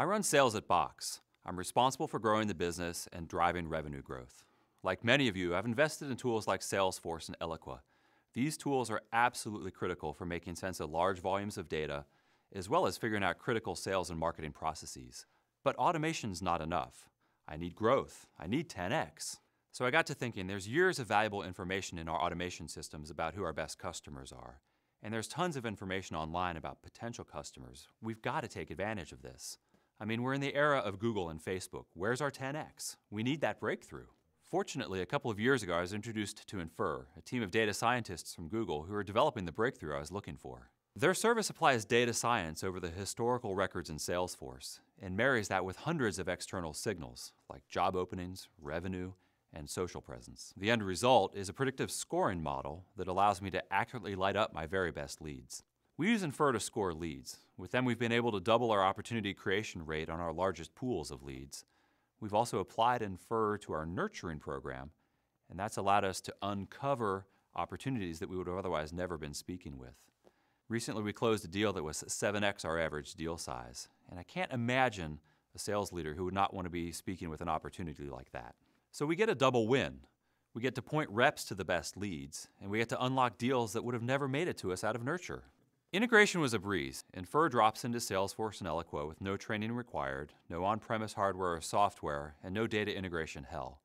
I run sales at Box. I'm responsible for growing the business and driving revenue growth. Like many of you, I've invested in tools like Salesforce and Eloqua. These tools are absolutely critical for making sense of large volumes of data, as well as figuring out critical sales and marketing processes. But automation's not enough. I need growth. I need 10x. So I got to thinking there's years of valuable information in our automation systems about who our best customers are. And there's tons of information online about potential customers. We've got to take advantage of this. I mean, we're in the era of Google and Facebook. Where's our 10x? We need that breakthrough. Fortunately, a couple of years ago, I was introduced to Infer, a team of data scientists from Google who are developing the breakthrough I was looking for. Their service applies data science over the historical records in Salesforce and marries that with hundreds of external signals, like job openings, revenue, and social presence. The end result is a predictive scoring model that allows me to accurately light up my very best leads. We use Infer to score leads. With them, we've been able to double our opportunity creation rate on our largest pools of leads. We've also applied Infer to our nurturing program, and that's allowed us to uncover opportunities that we would have otherwise never been speaking with. Recently, we closed a deal that was 7x our average deal size, and I can't imagine a sales leader who would not want to be speaking with an opportunity like that. So we get a double win. We get to point reps to the best leads, and we get to unlock deals that would have never made it to us out of nurture. Integration was a breeze. Infer drops into Salesforce and Eloqua with no training required, no on-premise hardware or software, and no data integration hell.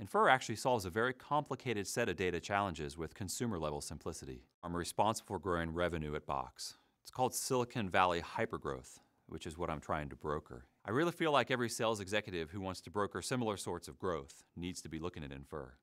Infer actually solves a very complicated set of data challenges with consumer-level simplicity. I'm responsible for growing revenue at Box. It's called Silicon Valley Hypergrowth, which is what I'm trying to broker. I really feel like every sales executive who wants to broker similar sorts of growth needs to be looking at Infer.